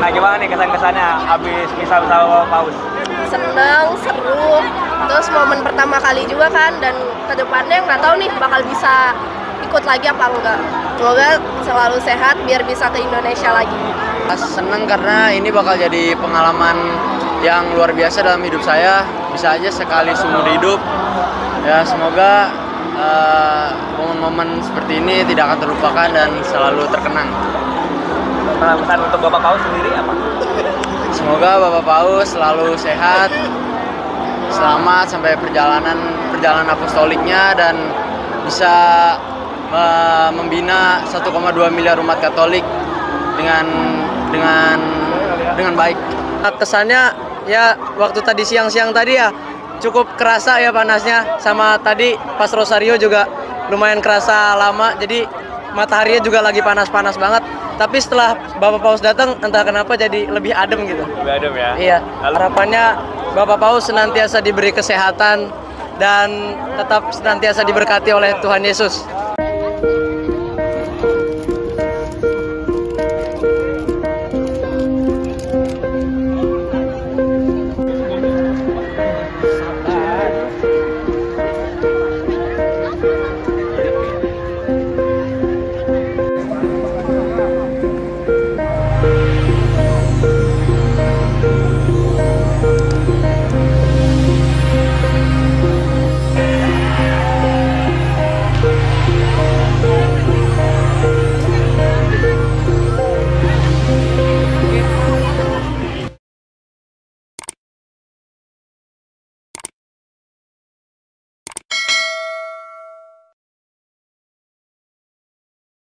Nah gimana nih kesan-kesannya habis misal sama Paus? seneng seru terus momen pertama kali juga kan dan ke depannya nggak tahu nih bakal bisa ikut lagi apa enggak semoga selalu sehat biar bisa ke Indonesia lagi Seneng karena ini bakal jadi pengalaman yang luar biasa dalam hidup saya. Bisa aja sekali seumur hidup. Ya semoga eh, momen-momen seperti ini tidak akan terlupakan dan selalu terkenang. Pesan untuk Bapak Paus sendiri apa? Semoga Bapak Paus selalu sehat, selamat sampai perjalanan perjalanan apostoliknya dan bisa eh, membina 1,2 miliar umat Katolik dengan dengan dengan baik. Kesannya ya waktu tadi siang-siang tadi ya cukup kerasa ya panasnya. Sama tadi pas Rosario juga lumayan kerasa lama. Jadi mataharinya juga lagi panas-panas banget. Tapi setelah Bapak Paus datang entah kenapa jadi lebih adem gitu. Lebih adem ya. iya. Harapannya Bapak Paus senantiasa diberi kesehatan dan tetap senantiasa diberkati oleh Tuhan Yesus